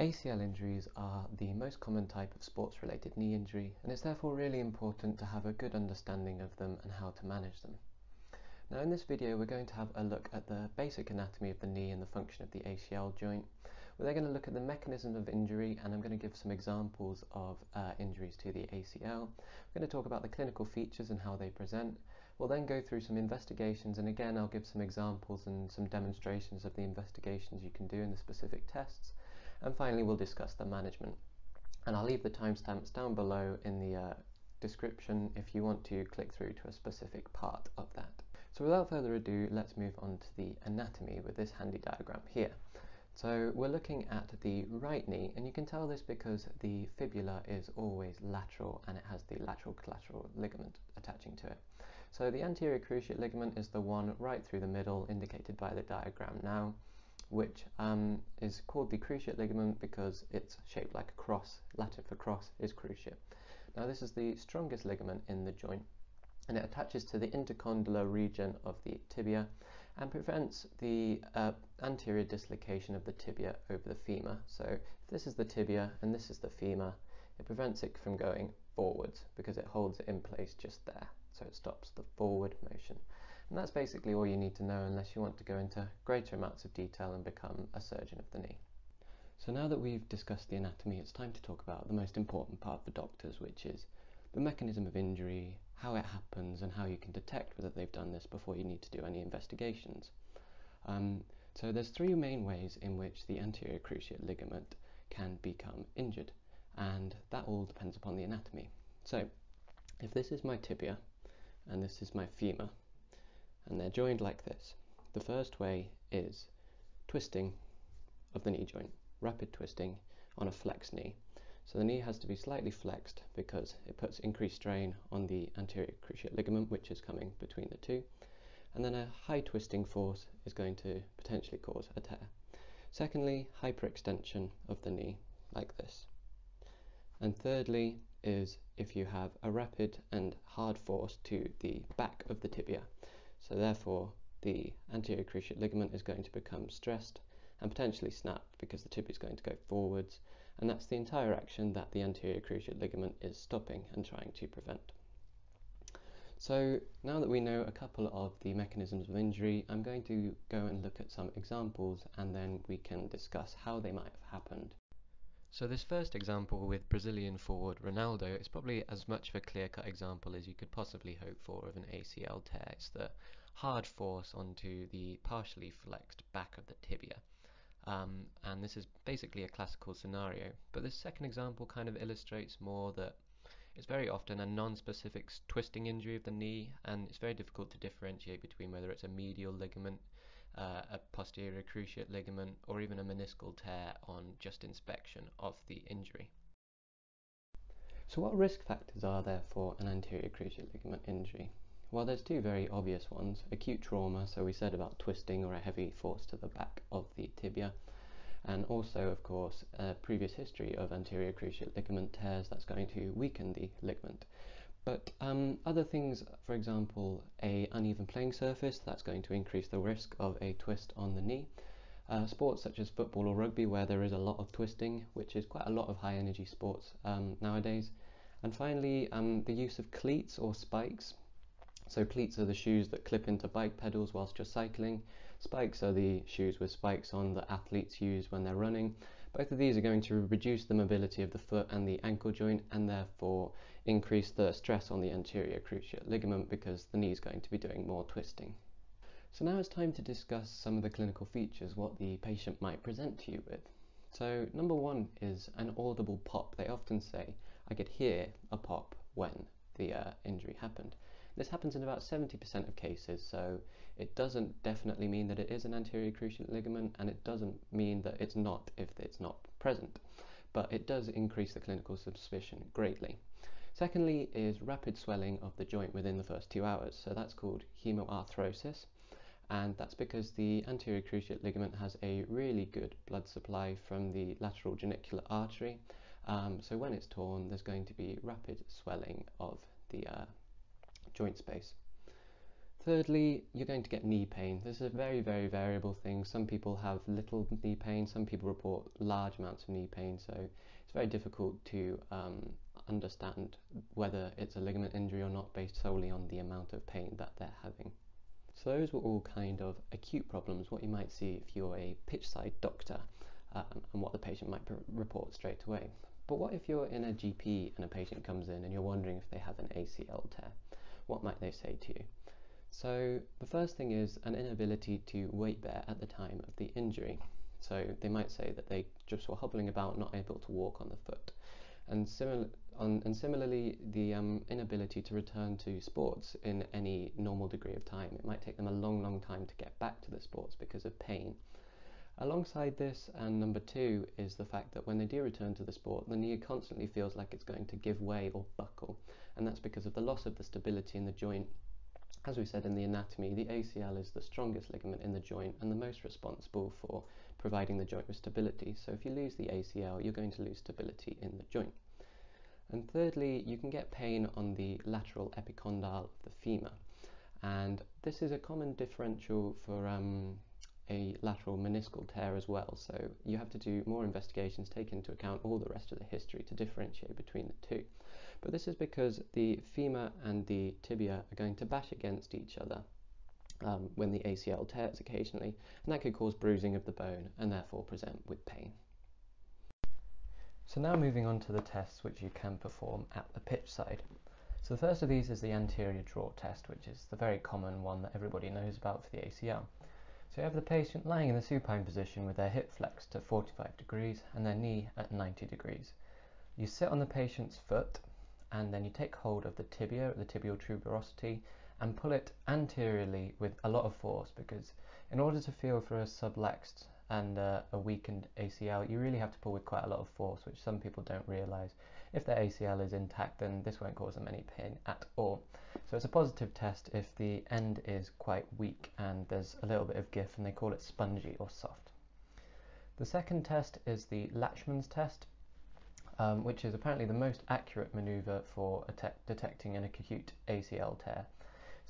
ACL injuries are the most common type of sports related knee injury and it's therefore really important to have a good understanding of them and how to manage them. Now in this video we're going to have a look at the basic anatomy of the knee and the function of the ACL joint. We're then going to look at the mechanism of injury and I'm going to give some examples of uh, injuries to the ACL. We're going to talk about the clinical features and how they present. We'll then go through some investigations and again I'll give some examples and some demonstrations of the investigations you can do in the specific tests and finally we'll discuss the management. And I'll leave the timestamps down below in the uh, description if you want to click through to a specific part of that. So without further ado, let's move on to the anatomy with this handy diagram here. So we're looking at the right knee, and you can tell this because the fibula is always lateral and it has the lateral collateral ligament attaching to it. So the anterior cruciate ligament is the one right through the middle indicated by the diagram now which um, is called the cruciate ligament because it's shaped like a cross. Latin for cross is cruciate. Now this is the strongest ligament in the joint and it attaches to the intercondylar region of the tibia and prevents the uh, anterior dislocation of the tibia over the femur. So if this is the tibia and this is the femur, it prevents it from going forwards because it holds it in place just there. So it stops the forward motion. And that's basically all you need to know unless you want to go into greater amounts of detail and become a surgeon of the knee. So now that we've discussed the anatomy, it's time to talk about the most important part for doctors, which is the mechanism of injury, how it happens, and how you can detect whether they've done this before you need to do any investigations. Um, so there's three main ways in which the anterior cruciate ligament can become injured, and that all depends upon the anatomy. So if this is my tibia and this is my femur, and they're joined like this. The first way is twisting of the knee joint, rapid twisting on a flexed knee. So the knee has to be slightly flexed because it puts increased strain on the anterior cruciate ligament, which is coming between the two. And then a high twisting force is going to potentially cause a tear. Secondly, hyperextension of the knee, like this. And thirdly is if you have a rapid and hard force to the back of the tibia. So therefore, the anterior cruciate ligament is going to become stressed and potentially snap because the tibia is going to go forwards and that's the entire action that the anterior cruciate ligament is stopping and trying to prevent. So now that we know a couple of the mechanisms of injury, I'm going to go and look at some examples and then we can discuss how they might have happened. So this first example with Brazilian forward Ronaldo is probably as much of a clear-cut example as you could possibly hope for of an ACL tear. It's the hard force onto the partially flexed back of the tibia. Um, and this is basically a classical scenario. But this second example kind of illustrates more that it's very often a non-specific twisting injury of the knee and it's very difficult to differentiate between whether it's a medial ligament, uh, a posterior cruciate ligament or even a meniscal tear on just inspection of the injury. So what risk factors are there for an anterior cruciate ligament injury? Well, there's two very obvious ones. Acute trauma, so we said about twisting or a heavy force to the back of the tibia. And also, of course, a previous history of anterior cruciate ligament tears that's going to weaken the ligament. But um, other things, for example, a uneven playing surface, that's going to increase the risk of a twist on the knee. Uh, sports such as football or rugby where there is a lot of twisting, which is quite a lot of high energy sports um, nowadays. And finally, um, the use of cleats or spikes, so cleats are the shoes that clip into bike pedals whilst you're cycling. Spikes are the shoes with spikes on that athletes use when they're running. Both of these are going to reduce the mobility of the foot and the ankle joint and therefore increase the stress on the anterior cruciate ligament because the knee is going to be doing more twisting. So now it's time to discuss some of the clinical features, what the patient might present to you with. So number one is an audible pop. They often say, I could hear a pop when the uh, injury happened. This happens in about 70% of cases, so it doesn't definitely mean that it is an anterior cruciate ligament, and it doesn't mean that it's not if it's not present, but it does increase the clinical suspicion greatly. Secondly is rapid swelling of the joint within the first two hours, so that's called hemoarthrosis, and that's because the anterior cruciate ligament has a really good blood supply from the lateral genicular artery, um, so when it's torn there's going to be rapid swelling of the uh, joint space. thirdly, you're going to get knee pain. This is a very, very variable thing. Some people have little knee pain, some people report large amounts of knee pain, so it's very difficult to um, understand whether it's a ligament injury or not based solely on the amount of pain that they're having. So those were all kind of acute problems, what you might see if you're a pitchside doctor um, and what the patient might report straight away. But what if you're in a GP and a patient comes in and you're wondering if they have an ACL tear? What might they say to you? So the first thing is an inability to weight bear at the time of the injury. So they might say that they just were hobbling about, not able to walk on the foot. And, simil- on, and similarly, the um, inability to return to sports in any normal degree of time. It might take them a long, long time to get back to the sports because of pain. Alongside this, and number two, is the fact that when they do return to the sport, the knee constantly feels like it's going to give way or buckle, and that's because of the loss of the stability in the joint as we said in the anatomy, the ACL is the strongest ligament in the joint and the most responsible for providing the joint with stability. So if you lose the ACL, you're going to lose stability in the joint. And thirdly, you can get pain on the lateral epicondyle of the femur. And this is a common differential for um, a lateral meniscal tear as well. So you have to do more investigations, take into account all the rest of the history to differentiate between the two. But this is because the femur and the tibia are going to bash against each other um, when the ACL tears occasionally, and that could cause bruising of the bone and therefore present with pain. So now moving on to the tests which you can perform at the pitch side. So the first of these is the anterior drawer test, which is the very common one that everybody knows about for the ACL. So you have the patient lying in the supine position with their hip flexed to 45 degrees and their knee at 90 degrees. You sit on the patient's foot and then you take hold of the tibia, the tibial tuberosity, and pull it anteriorly with a lot of force because in order to feel for a subluxed and uh, a weakened ACL, you really have to pull with quite a lot of force, which some people don't realize. If their ACL is intact, then this won't cause them any pain at all. So it's a positive test if the end is quite weak and there's a little bit of give, and they call it spongy or soft. The second test is the Lachman's test um, which is apparently the most accurate maneuver for detecting an acute ACL tear.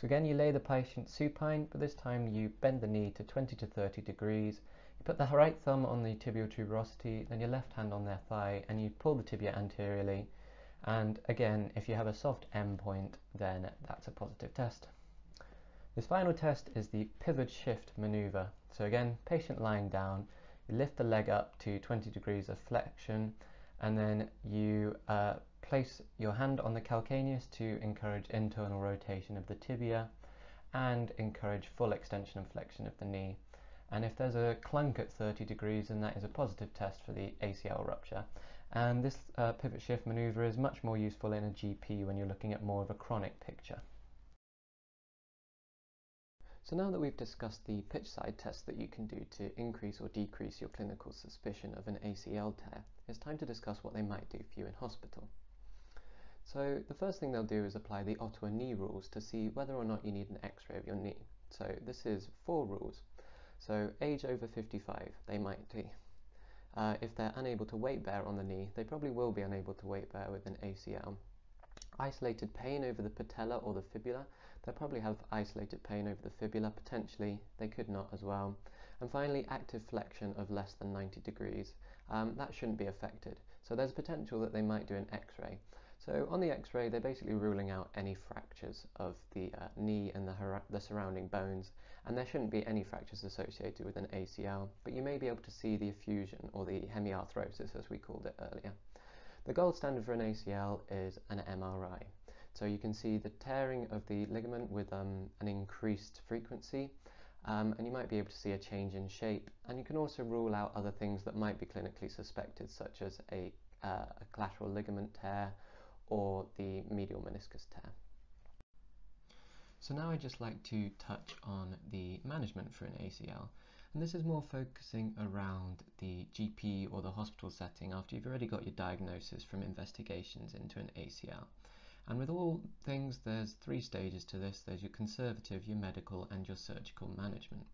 So again, you lay the patient supine, but this time you bend the knee to 20 to 30 degrees. You put the right thumb on the tibial tuberosity, then your left hand on their thigh, and you pull the tibia anteriorly. And again, if you have a soft end point, then that's a positive test. This final test is the pivot shift maneuver. So again, patient lying down, you lift the leg up to 20 degrees of flexion, and then you uh, place your hand on the calcaneus to encourage internal rotation of the tibia and encourage full extension and flexion of the knee. And if there's a clunk at 30 degrees, then that is a positive test for the ACL rupture. And this uh, pivot shift maneuver is much more useful in a GP when you're looking at more of a chronic picture. So now that we've discussed the pitch side test that you can do to increase or decrease your clinical suspicion of an ACL tear, it's time to discuss what they might do for you in hospital. So the first thing they'll do is apply the Ottawa knee rules to see whether or not you need an x-ray of your knee. So this is four rules. So age over 55, they might do. Uh, if they're unable to weight bear on the knee, they probably will be unable to weight bear with an ACL. Isolated pain over the patella or the fibula, They'll probably have isolated pain over the fibula, potentially, they could not as well. And finally, active flexion of less than 90 degrees. Um, that shouldn't be affected. So there's potential that they might do an x-ray. So on the x-ray, they're basically ruling out any fractures of the uh, knee and the, the surrounding bones, and there shouldn't be any fractures associated with an ACL, but you may be able to see the effusion, or the hemiarthrosis as we called it earlier. The gold standard for an ACL is an MRI. So you can see the tearing of the ligament with um, an increased frequency, um, and you might be able to see a change in shape. And you can also rule out other things that might be clinically suspected, such as a, uh, a collateral ligament tear or the medial meniscus tear. So now I'd just like to touch on the management for an ACL. And this is more focusing around the GP or the hospital setting after you've already got your diagnosis from investigations into an ACL. And with all things, there's three stages to this. There's your conservative, your medical, and your surgical management.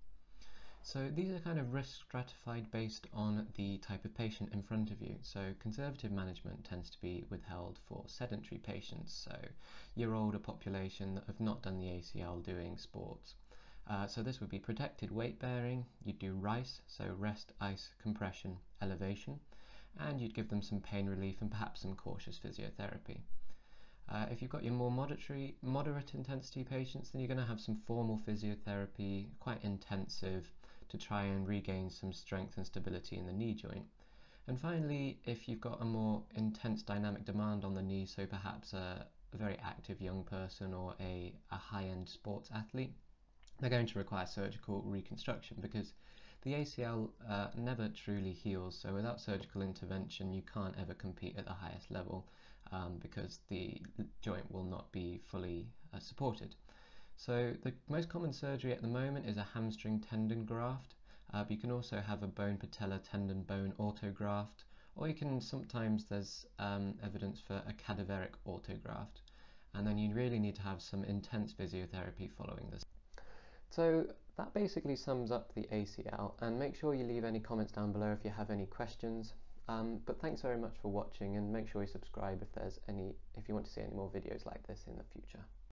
So these are kind of risk stratified based on the type of patient in front of you. So conservative management tends to be withheld for sedentary patients, so your older population that have not done the ACL doing sports. Uh, so this would be protected weight bearing, you'd do RICE, so rest, ice, compression, elevation, and you'd give them some pain relief and perhaps some cautious physiotherapy. Uh, if you've got your more moderate, moderate intensity patients, then you're going to have some formal physiotherapy, quite intensive, to try and regain some strength and stability in the knee joint. And finally, if you've got a more intense dynamic demand on the knee, so perhaps a, very active young person or a, a high end sports athlete, they're going to require surgical reconstruction because the ACL uh, never truly heals. So without surgical intervention, you can't ever compete at the highest level um, because the joint will not be fully uh, supported. So the most common surgery at the moment is a hamstring tendon graft, uh, but you can also have a bone patella tendon bone autograft, or you can sometimes there's um, evidence for a cadaveric autograft, and then you really need to have some intense physiotherapy following this. So that basically sums up the ACL, and make sure you leave any comments down below if you have any questions. Um, but thanks very much for watching, and make sure you subscribe if there's any if you want to see any more videos like this in the future.